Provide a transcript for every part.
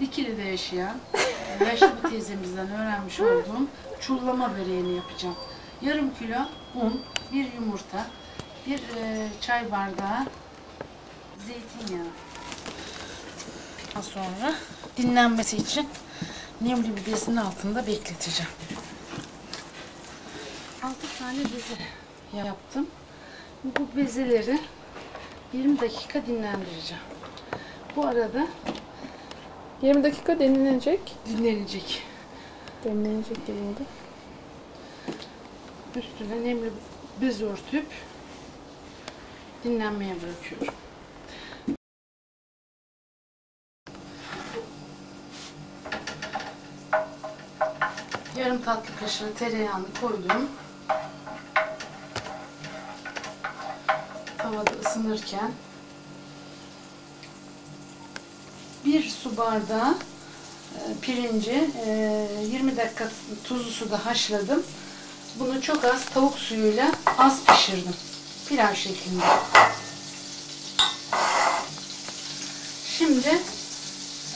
Dikili'de yaşayan yaşlı bir teyzemizden öğrenmiş olduğum çullama böreğini yapacağım. Yarım kilo un, bir yumurta, bir e, çay bardağı zeytinyağı. Daha sonra dinlenmesi için nemli bir bezin altında bekleteceğim. 6 tane beze yaptım. Bu bezeleri 20 dakika dinlendireceğim. Bu arada 20 dakika dinlenecek. dinlenecek. Demlenecek dediğinde. Üstüne nemli bez örtüp dinlenmeye bırakıyorum. Yarım tatlı kaşığı tereyağını koydum. Tavada ısınırken bir su bardağı e, pirinci e, 20 dakika tuzlu suda haşladım. Bunu çok az tavuk suyuyla az pişirdim. Pilav şeklinde. Şimdi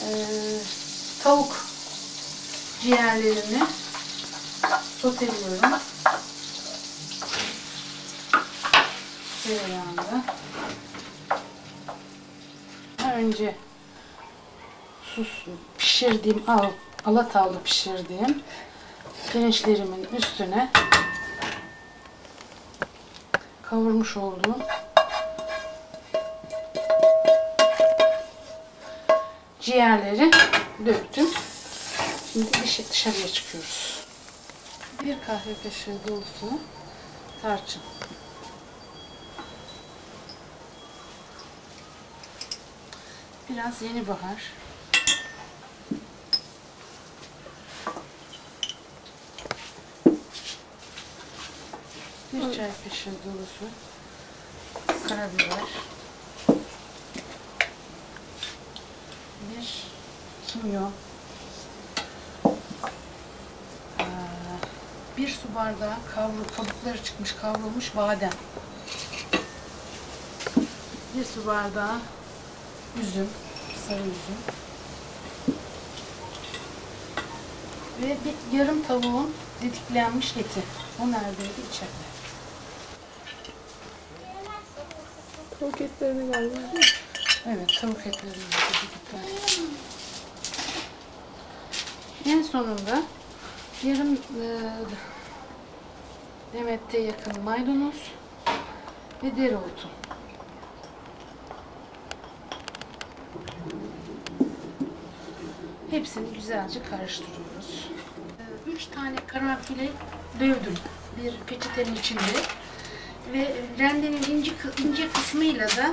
e, tavuk ciğerlerini soteliyorum. Tereyağında. Önce sus pişirdiğim al, alatavlı pişirdiğim pirinçlerimin üstüne kavurmuş olduğum ciğerleri döktüm. Şimdi dışarı- dışarıya çıkıyoruz. Bir kahve kaşığı dolusu tarçın. Biraz yeni bahar. Bir çay kaşığı dolusu karabiber. Bir kimyon. Ee, Bir su bardağı kavrul, kabukları çıkmış kavrulmuş badem. Bir su bardağı üzüm, sarı üzüm. Ve bir yarım tavuğun didiklenmiş eti. O neredeydi? İçeride. Tavuk etlerini galiba. Evet, tavuk etlerini didikler. En sonunda yarım e, demette yakın maydanoz ve dereotu. Hepsini güzelce karıştırıyoruz. E, Üç tane karanfili dövdüm bir peçetenin içinde ve rendenin ince, ince kısmıyla da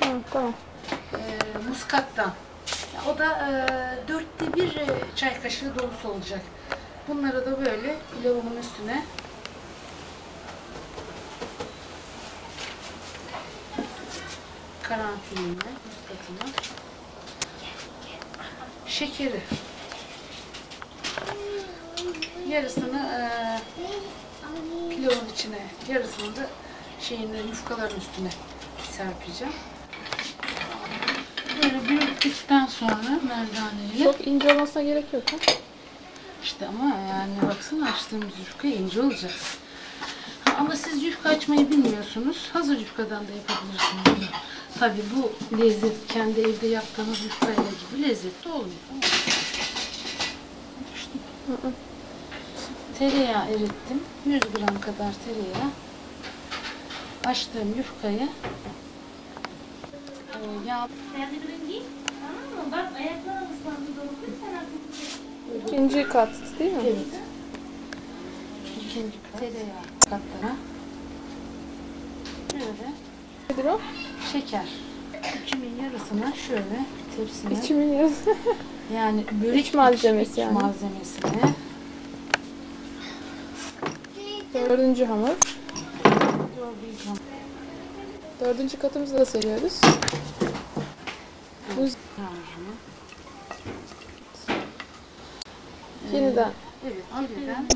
Ha, tamam. e, muskattan. Ya O da e, dörtte bir e, çay kaşığı dolusu olacak. Bunları da böyle pilavımın üstüne karanfiline, muskatına, şekeri, yarısını e, pilavın içine, yarısını da şeyin yufkaların üstüne serpeceğim. Böyle büyüttükten sonra merdaneyle Çok ince olmasına gerek yok ha. işte ama yani baksana açtığımız yufka ince olacak. Ama siz yufka açmayı bilmiyorsunuz. Hazır yufkadan da yapabilirsiniz bunu. Tabii bu lezzet kendi evde yaptığınız yufkayla gibi lezzetli olmuyor. Hı. Tereyağı erittim. 100 gram kadar tereyağı. Açtığım yufkayı e, yağ İkinci kat değil mi? Evet. İkinci kat tereyağı katlara. Şöyle Nedir o? şeker. İçimin yarısına şöyle tepsine İçimin yarısı. yani börek İç malzemesi iç yani. malzemesine Dördüncü hamur. Dördüncü katımızı da seriyoruz. Bu yeniden Evet, yeniden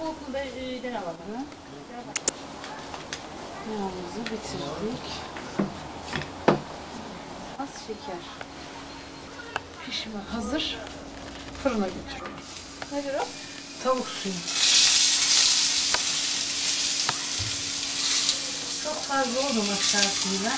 bu öğeden alalım. Yağımızı bitirdik. Az şeker. Pişme hazır. Fırına götürüyorum. Nedir o? Tavuk suyu. Çok fazla olmamak şartıyla